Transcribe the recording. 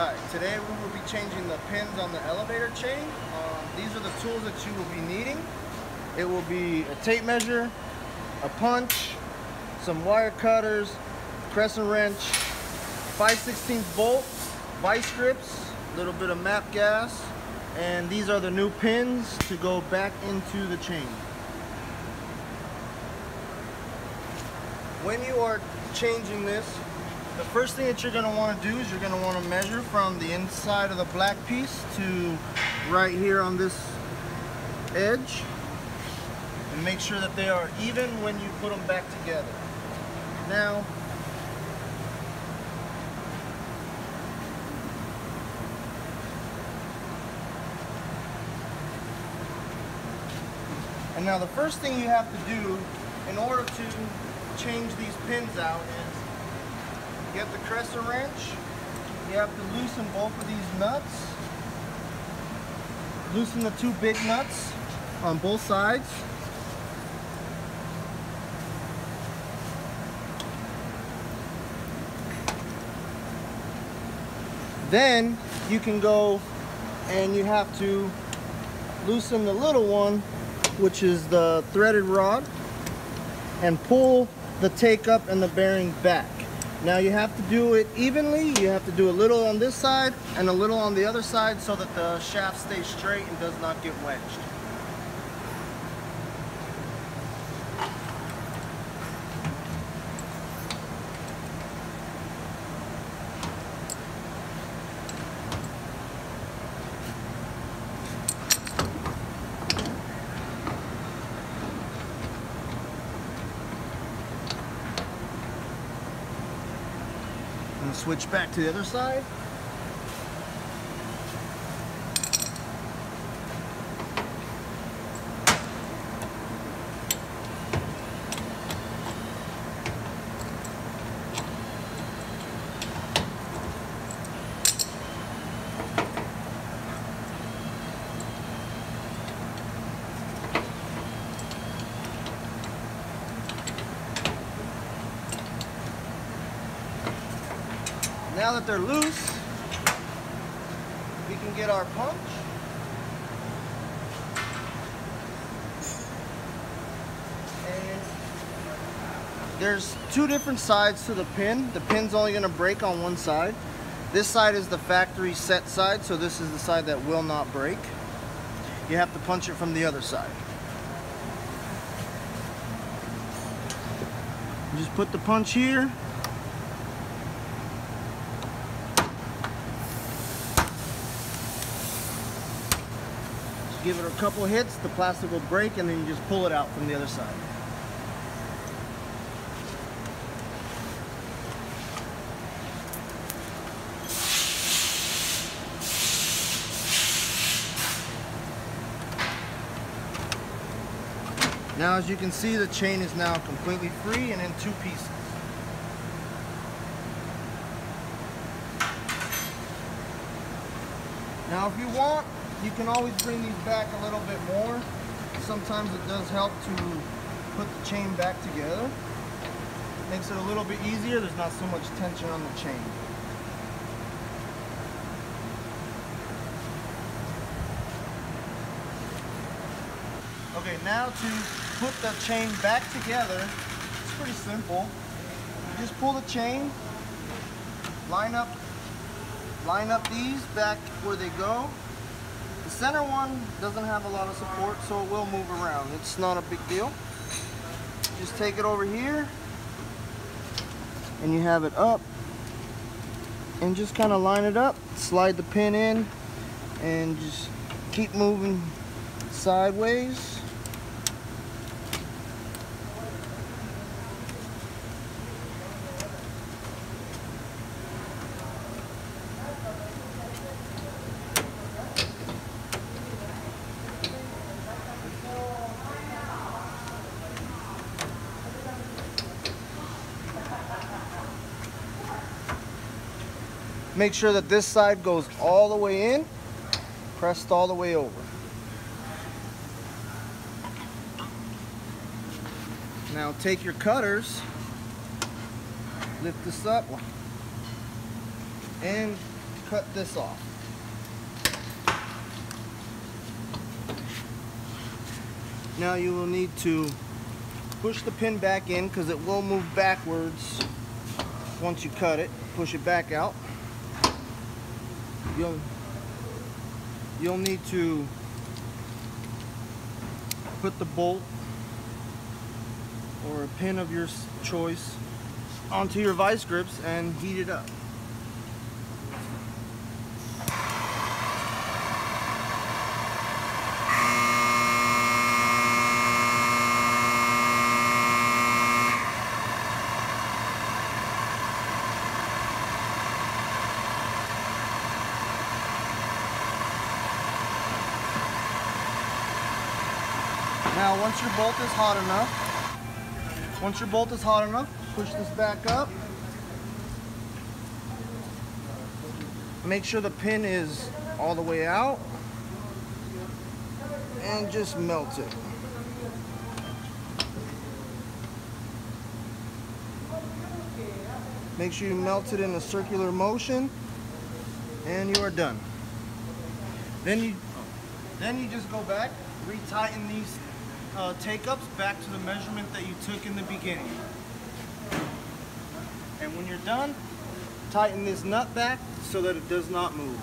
Alright, today we will be changing the pins on the elevator chain. Um, these are the tools that you will be needing. It will be a tape measure, a punch, some wire cutters, crescent wrench, 5 16 bolt, vice grips, a little bit of MAPP gas, and these are the new pins to go back into the chain. When you are changing this, the first thing that you're going to want to do is you're going to want to measure from the inside of the black piece to right here on this edge and make sure that they are even when you put them back together. Now, and now the first thing you have to do in order to change these pins out get the crescent wrench. You have to loosen both of these nuts. Loosen the two big nuts on both sides. Then you can go and you have to loosen the little one, which is the threaded rod, and pull the take up and the bearing back. Now you have to do it evenly. You have to do a little on this side and a little on the other side so that the shaft stays straight and does not get wedged. And switch back to the other side. Now that they're loose, we can get our punch. And there's two different sides to the pin. The pin's only gonna break on one side. This side is the factory set side, so this is the side that will not break. You have to punch it from the other side. Just put the punch here, give it a couple hits, the plastic will break, and then you just pull it out from the other side. Now as you can see the chain is now completely free and in two pieces. Now if you want, you can always bring these back a little bit more. Sometimes it does help to put the chain back together. Makes it a little bit easier. There's not so much tension on the chain. Okay, now to put the chain back together, it's pretty simple. You just pull the chain, line up, line up these back where they go, the center one doesn't have a lot of support, so it will move around. It's not a big deal. Just take it over here, and you have it up, and just kind of line it up, slide the pin in, and just keep moving sideways. Make sure that this side goes all the way in, pressed all the way over. Now take your cutters, lift this up, and cut this off. Now you will need to push the pin back in because it will move backwards once you cut it. Push it back out. You'll you'll need to put the bolt or a pin of your choice onto your vice grips and heat it up. Now once your bolt is hot enough, once your bolt is hot enough, push this back up. Make sure the pin is all the way out and just melt it. Make sure you melt it in a circular motion and you are done. Then you then you just go back, retighten these uh, take-ups back to the measurement that you took in the beginning. And when you're done, tighten this nut back so that it does not move.